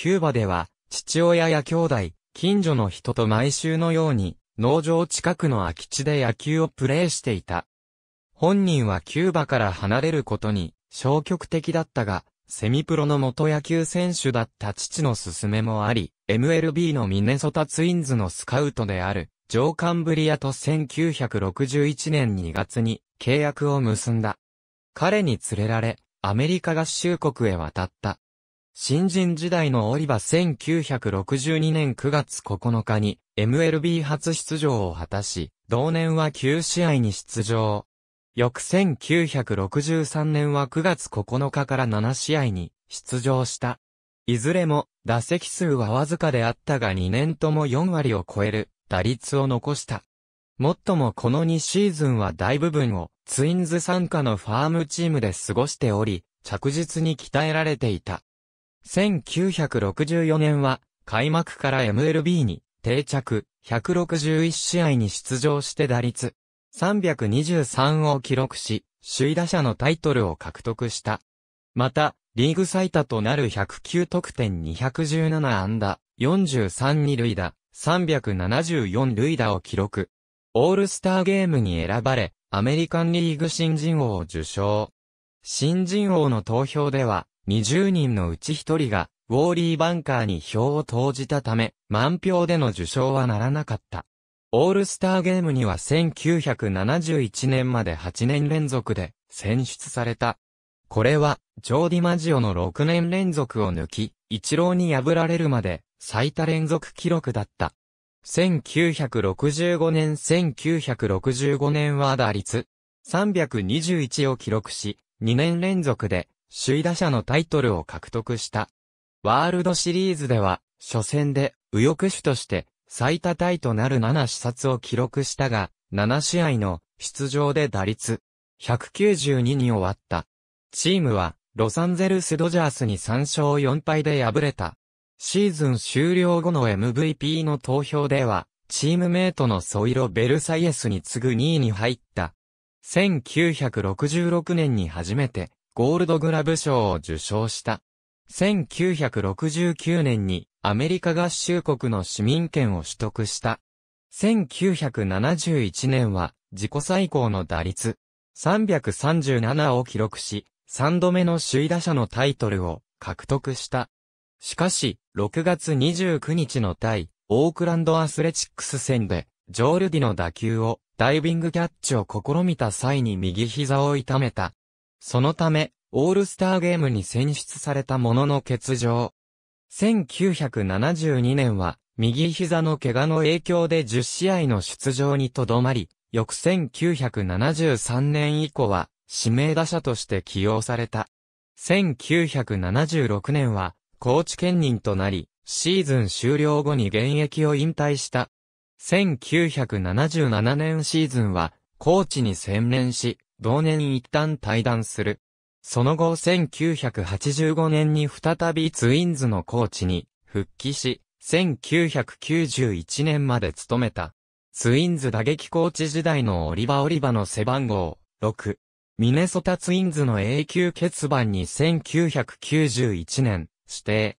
キューバでは、父親や兄弟、近所の人と毎週のように、農場近くの空き地で野球をプレーしていた。本人はキューバから離れることに消極的だったが、セミプロの元野球選手だった父の勧めもあり、MLB のミネソタツインズのスカウトである、ジョー・カンブリアと1961年2月に契約を結んだ。彼に連れられ、アメリカ合衆国へ渡った。新人時代のオリバ1962年9月9日に MLB 初出場を果たし、同年は9試合に出場。翌1963年は9月9日から7試合に出場した。いずれも打席数はわずかであったが2年とも4割を超える打率を残した。もっともこの2シーズンは大部分をツインズ参加のファームチームで過ごしており、着実に鍛えられていた。1964年は開幕から MLB に定着161試合に出場して打率323を記録し、首位打者のタイトルを獲得した。また、リーグ最多となる109得点217安打、43二塁打、374塁打を記録。オールスターゲームに選ばれ、アメリカンリーグ新人王を受賞。新人王の投票では、20人のうち1人が、ウォーリーバンカーに票を投じたため、満票での受賞はならなかった。オールスターゲームには1971年まで8年連続で選出された。これは、ジョーディマジオの6年連続を抜き、一郎に破られるまで最多連続記録だった。1965年1965年は打率321を記録し、2年連続で首位打者のタイトルを獲得した。ワールドシリーズでは、初戦で右翼手として最多タイとなる7視察を記録したが、7試合の出場で打率192に終わった。チームはロサンゼルスドジャースに3勝4敗で敗れた。シーズン終了後の MVP の投票では、チームメイトのソイロ・ベルサイエスに次ぐ2位に入った。1966年に初めてゴールドグラブ賞を受賞した。1969年にアメリカ合衆国の市民権を取得した。1971年は自己最高の打率337を記録し、3度目の首位打者のタイトルを獲得した。しかし、6月29日の対、オークランドアスレチックス戦で、ジョールディの打球をダイビングキャッチを試みた際に右膝を痛めた。そのため、オールスターゲームに選出されたものの欠場。1972年は、右膝の怪我の影響で10試合の出場にとどまり、翌1973年以降は、指名打者として起用された。1976年は、コーチ兼任となり、シーズン終了後に現役を引退した。1977年シーズンは、コーチに専念し、同年一旦退団する。その後1985年に再びツインズのコーチに復帰し、1991年まで務めた。ツインズ打撃コーチ時代のオリバオリバの背番号6。ミネソタツインズの永久欠番に1991年指定。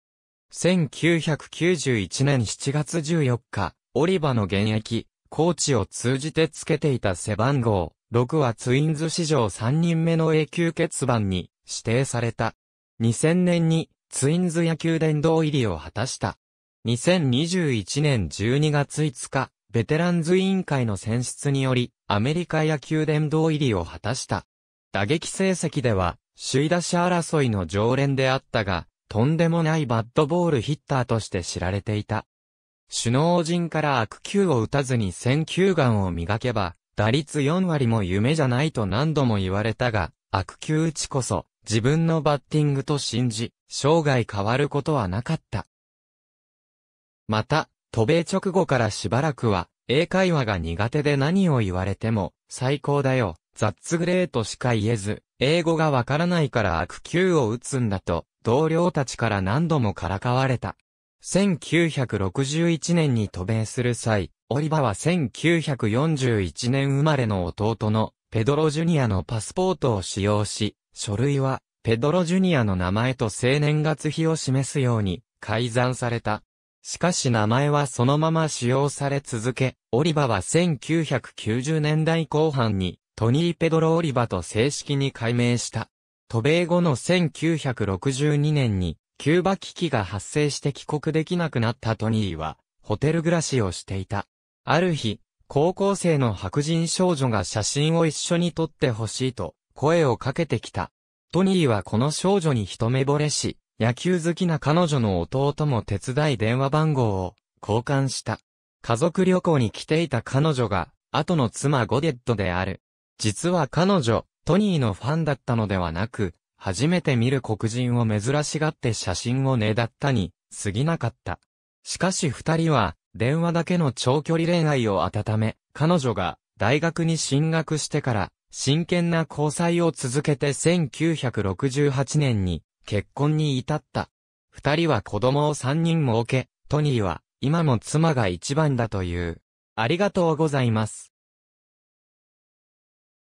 1991年7月14日、オリバの現役、コーチを通じて付けていた背番号6はツインズ史上3人目の永久欠番に指定された。2000年にツインズ野球殿堂入りを果たした。2021年12月5日、ベテランズ委員会の選出により、アメリカ野球殿堂入りを果たした。打撃成績では、首位打者争いの常連であったが、とんでもないバッドボールヒッターとして知られていた。首脳陣から悪球を打たずに選球眼を磨けば、打率4割も夢じゃないと何度も言われたが、悪球打ちこそ、自分のバッティングと信じ、生涯変わることはなかった。また、渡米直後からしばらくは、英会話が苦手で何を言われても、最高だよ、ザッツグレートしか言えず、英語がわからないから悪球を打つんだと、同僚たちから何度もからかわれた。1961年に渡米する際、オリバは1941年生まれの弟のペドロジュニアのパスポートを使用し、書類はペドロジュニアの名前と生年月日を示すように改ざんされた。しかし名前はそのまま使用され続け、オリバは1990年代後半にトニー・ペドロ・オリバと正式に改名した。渡米後の1962年にキューバ危機が発生して帰国できなくなったトニーはホテル暮らしをしていた。ある日、高校生の白人少女が写真を一緒に撮ってほしいと声をかけてきた。トニーはこの少女に一目惚れし、野球好きな彼女の弟も手伝い電話番号を交換した。家族旅行に来ていた彼女が、後の妻ゴデッドである。実は彼女、トニーのファンだったのではなく、初めて見る黒人を珍しがって写真をねだったに、過ぎなかった。しかし二人は、電話だけの長距離恋愛を温め、彼女が大学に進学してから、真剣な交際を続けて1968年に結婚に至った。二人は子供を三人も受け、トニーは今も妻が一番だという。ありがとうございます。